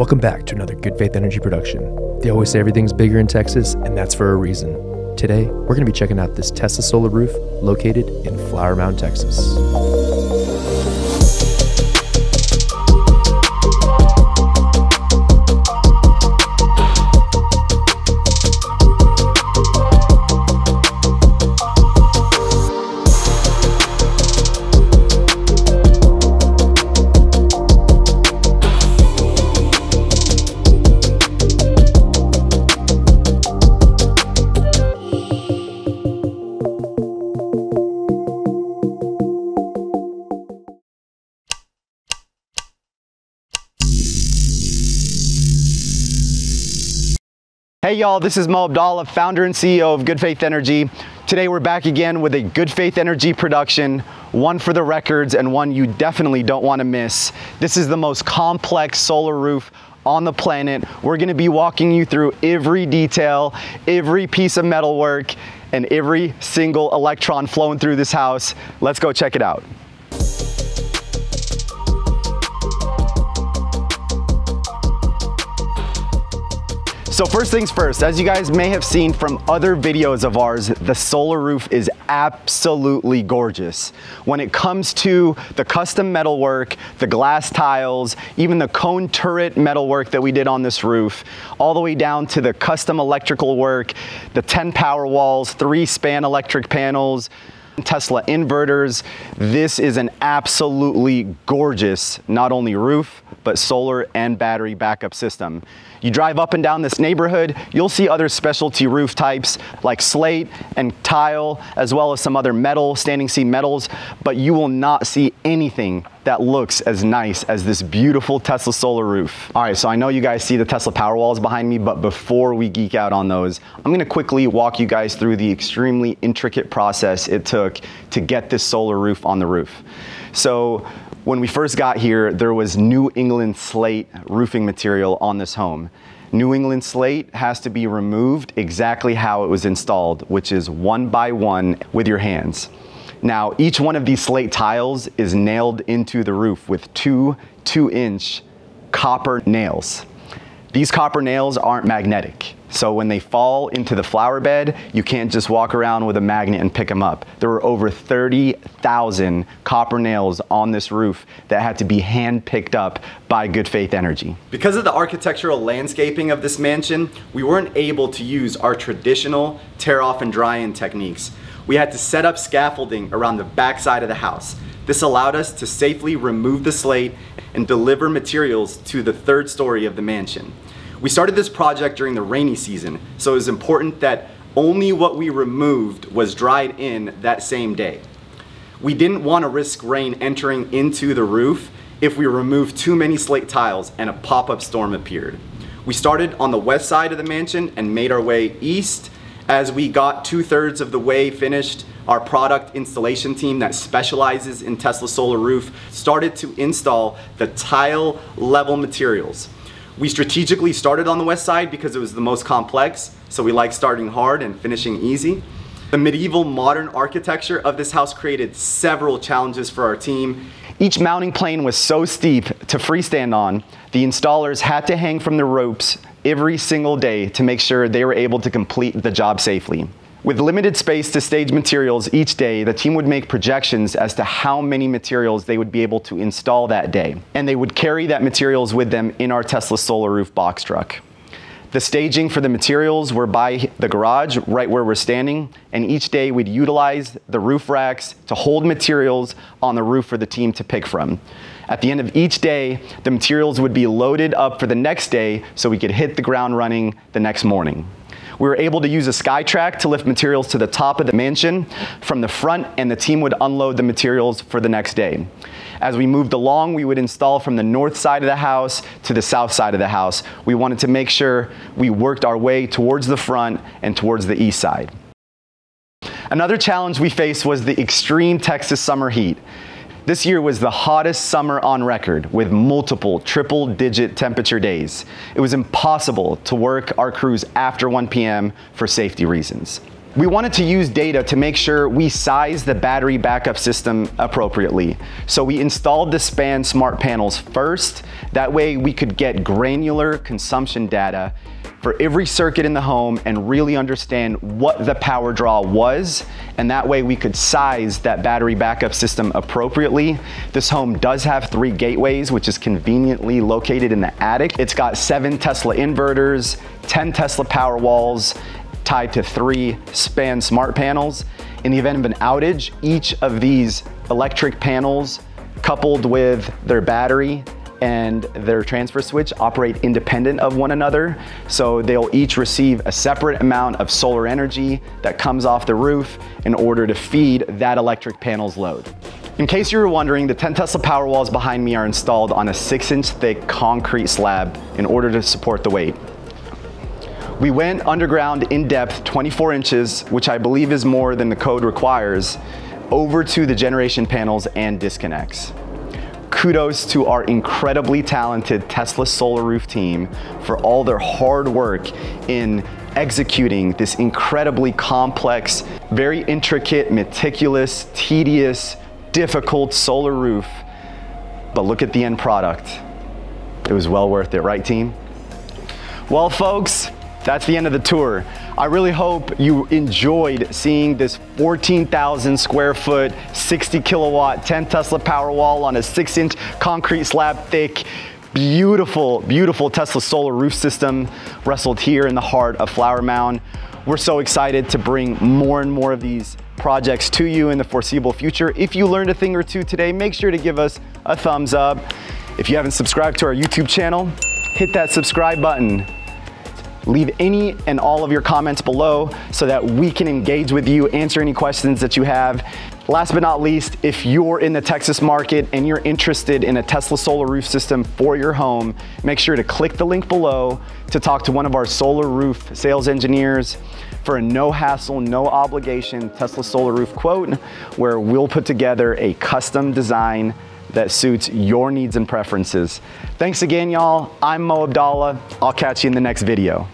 Welcome back to another Good Faith Energy production. They always say everything's bigger in Texas, and that's for a reason. Today, we're going to be checking out this Tesla solar roof located in Flower Mound, Texas. Hey y'all, this is Mo Abdallah, founder and CEO of Good Faith Energy. Today we're back again with a Good Faith Energy production, one for the records and one you definitely don't want to miss. This is the most complex solar roof on the planet. We're going to be walking you through every detail, every piece of metalwork, and every single electron flowing through this house. Let's go check it out. So first things first, as you guys may have seen from other videos of ours, the solar roof is absolutely gorgeous. When it comes to the custom metalwork, the glass tiles, even the cone turret metalwork that we did on this roof, all the way down to the custom electrical work, the 10 power walls, three span electric panels, Tesla inverters. This is an absolutely gorgeous, not only roof, but solar and battery backup system. You drive up and down this neighborhood, you'll see other specialty roof types like slate and tile, as well as some other metal, standing seam metals, but you will not see anything that looks as nice as this beautiful Tesla solar roof. All right, so I know you guys see the Tesla Powerwalls behind me, but before we geek out on those, I'm gonna quickly walk you guys through the extremely intricate process it took to get this solar roof on the roof. So when we first got here, there was New England slate roofing material on this home. New England slate has to be removed exactly how it was installed, which is one by one with your hands. Now, each one of these slate tiles is nailed into the roof with two two inch copper nails. These copper nails aren't magnetic. So when they fall into the flower bed, you can't just walk around with a magnet and pick them up. There were over 30,000 copper nails on this roof that had to be hand picked up by Good Faith Energy. Because of the architectural landscaping of this mansion, we weren't able to use our traditional tear off and dry in techniques. We had to set up scaffolding around the back side of the house. This allowed us to safely remove the slate and deliver materials to the third story of the mansion. We started this project during the rainy season, so it was important that only what we removed was dried in that same day. We didn't want to risk rain entering into the roof if we removed too many slate tiles and a pop-up storm appeared. We started on the west side of the mansion and made our way east. As we got two thirds of the way finished, our product installation team that specializes in Tesla Solar Roof started to install the tile level materials. We strategically started on the west side because it was the most complex, so we like starting hard and finishing easy. The medieval modern architecture of this house created several challenges for our team. Each mounting plane was so steep to freestand on, the installers had to hang from the ropes every single day to make sure they were able to complete the job safely. With limited space to stage materials each day, the team would make projections as to how many materials they would be able to install that day. And they would carry that materials with them in our Tesla Solar Roof box truck. The staging for the materials were by the garage, right where we're standing, and each day we'd utilize the roof racks to hold materials on the roof for the team to pick from. At the end of each day, the materials would be loaded up for the next day so we could hit the ground running the next morning. We were able to use a SkyTrak to lift materials to the top of the mansion from the front and the team would unload the materials for the next day. As we moved along, we would install from the north side of the house to the south side of the house. We wanted to make sure we worked our way towards the front and towards the east side. Another challenge we faced was the extreme Texas summer heat. This year was the hottest summer on record with multiple triple digit temperature days. It was impossible to work our crews after 1 p.m. for safety reasons. We wanted to use data to make sure we size the battery backup system appropriately. So we installed the SPAN smart panels first. That way we could get granular consumption data for every circuit in the home and really understand what the power draw was. And that way we could size that battery backup system appropriately. This home does have three gateways, which is conveniently located in the attic. It's got seven Tesla inverters, 10 Tesla power walls, tied to three span smart panels. In the event of an outage, each of these electric panels coupled with their battery and their transfer switch operate independent of one another. So they'll each receive a separate amount of solar energy that comes off the roof in order to feed that electric panel's load. In case you were wondering, the 10 Tesla power walls behind me are installed on a six inch thick concrete slab in order to support the weight. We went underground in depth 24 inches, which I believe is more than the code requires, over to the generation panels and disconnects kudos to our incredibly talented Tesla Solar Roof team for all their hard work in executing this incredibly complex, very intricate, meticulous, tedious, difficult solar roof. But look at the end product. It was well worth it, right team? Well, folks, that's the end of the tour. I really hope you enjoyed seeing this 14,000 square foot, 60 kilowatt, 10 Tesla power wall on a six inch concrete slab thick, beautiful, beautiful Tesla solar roof system wrestled here in the heart of Flower Mound. We're so excited to bring more and more of these projects to you in the foreseeable future. If you learned a thing or two today, make sure to give us a thumbs up. If you haven't subscribed to our YouTube channel, hit that subscribe button. Leave any and all of your comments below so that we can engage with you, answer any questions that you have. Last but not least, if you're in the Texas market and you're interested in a Tesla solar roof system for your home, make sure to click the link below to talk to one of our solar roof sales engineers for a no hassle, no obligation Tesla solar roof quote where we'll put together a custom design that suits your needs and preferences. Thanks again, y'all. I'm Mo Abdallah. I'll catch you in the next video.